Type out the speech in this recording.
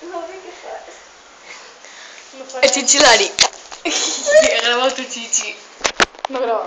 No, che fai? E Cici Lari. Eravamo tu Cici. No grava.